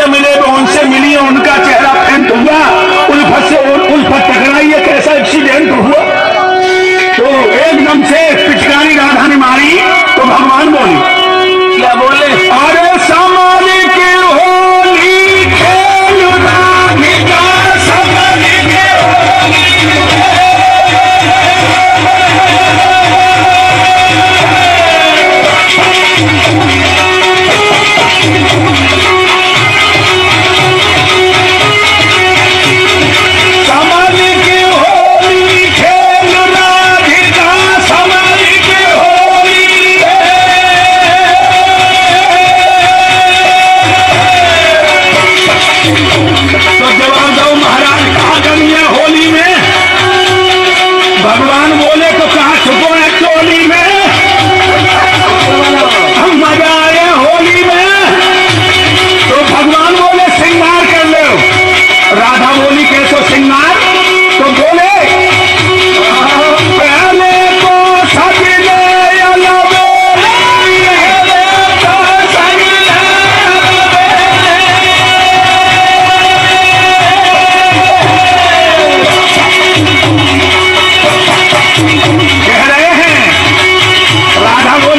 سے ملے وہ ان سے ملی ان کا چہرہ پھینٹ ہوا، الفت سے الفت ٹکرائی ہے Vamos,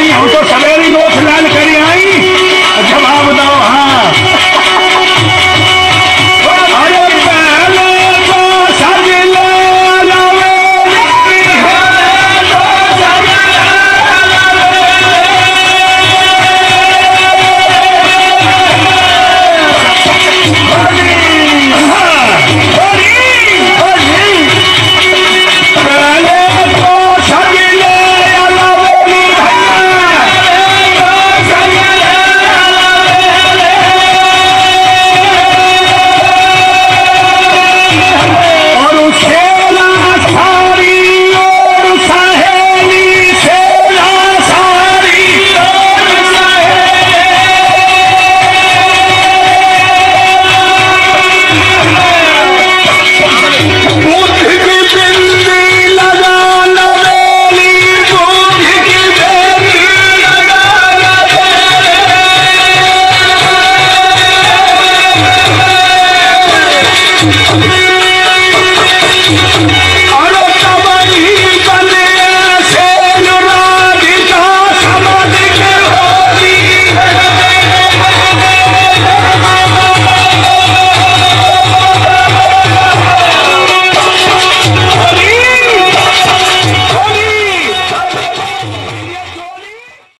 María, un Thank you.